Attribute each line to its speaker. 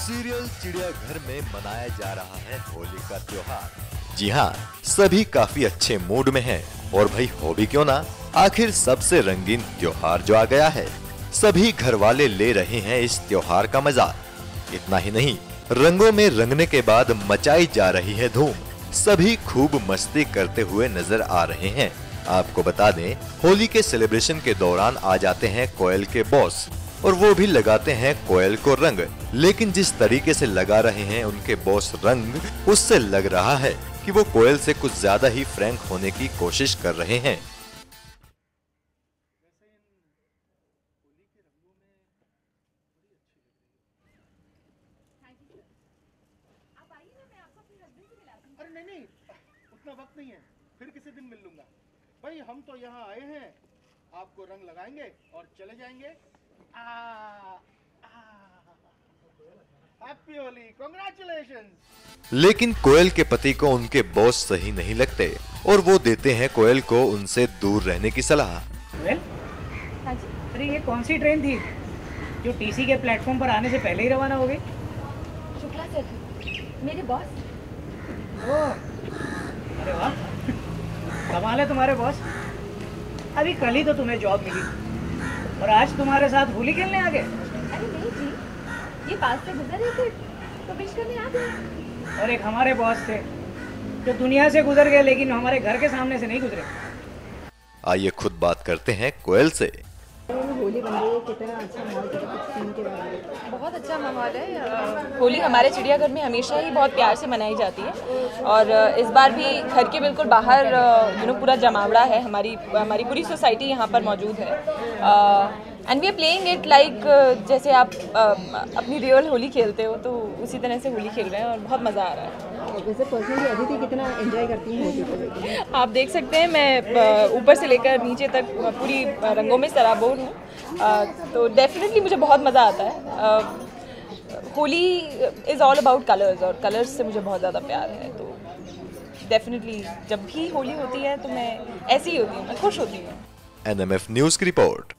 Speaker 1: Serial चिड़ियाघर में मनाया जा रहा है होली का त्योहार। जी हाँ सभी काफ़ी अच्छे मूड में हैं। और भाई, हो भी क्यों ना? आखिर सबसे रंगीन त्योहार जो आ गया है, सभी घर वाले ले रहे हैं इस त्योहार का मज़ा। इतना ही नहीं, रंगों में रंगने के बाद मचाई जा रही है धूम। सभी खूब मस्ती करते हुए नज़र आ रहे हैं। आपको बता दें, होली के सेलिब्रेशन के दौरान आ जाते हैं कोयल के बॉस। और वो भी लगाते हैं कोयल को रंग। लेकिन जिस तरीके से लगा रहे हैं उनके बॉस रंग, उससे लग रहा है कि वो कोयल से कुछ ज़्यादा ही फ्रैंक होने की कोशिश कर रहे हैं।
Speaker 2: फिर किसी दिन मिल लूँगा। भाई, हम तो यहाँ आए हैं। आपको रंग लगाएँगे और चले जाएँगे।
Speaker 1: लेकिन कोयल के पति को उनके बॉस सही नहीं लगते और वो देते हैं कोयल को उनसे दूर रहने की सलाह।
Speaker 3: हाँ
Speaker 4: अरे ये कौन सी ट्रेन थी? जो टीसी के प्लेटफॉर्म पर आने से पहले ही रवाना हो गई?
Speaker 3: शुक्ला सर मेरे बॉस
Speaker 4: ओह अरे वाह। कमाल है तुम्हारे बॉस अभी कल ही तो तुम्हें जॉब मिली। और आज तुम्हारे साथ होली खेलने आ गए?
Speaker 3: अरे नहीं जी ये पास से गुजर रहे थे तो विश करने आ गए।
Speaker 4: और एक हमारे बॉस थे जो दुनिया से गुजर गए लेकिन हमारे घर के सामने से नहीं गुजरे।
Speaker 1: आइए खुद बात करते हैं कोयल से।
Speaker 5: होली बन रही है, कितना अच्छा माहौल के बारे में।
Speaker 6: बहुत अच्छा माहौल है। होली हमारे चिड़ियाघर में हमेशा ही बहुत प्यार से मनाई जाती है। और, इस बार भी घर के बिल्कुल बाहर यू नो पूरा जमावड़ा है। हमारी हमारी पूरी सोसाइटी यहाँ पर मौजूद है। And we are playing it like जैसे आप अपनी रियल होली खेलते हो तो उसी तरह से होली खेल रहे हैं और बहुत मज़ा आ रहा है।
Speaker 5: पर्सनली अदिति कितना एंजॉय करती हैं होली को लेकर?
Speaker 6: आप देख सकते हैं मैं ऊपर से लेकर नीचे तक पूरी रंगों में सराबोर हूँ। तो डेफिनेटली मुझे बहुत मज़ा आता है। Holi is all about colours और कलर्स से मुझे बहुत ज़्यादा प्यार है तो डेफिनेटली जब भी होली होती है तो मैं ऐसी ही होती हूँ मैं खुश होती हूँ।
Speaker 1: एनएमएफ न्यूज़ की रिपोर्ट।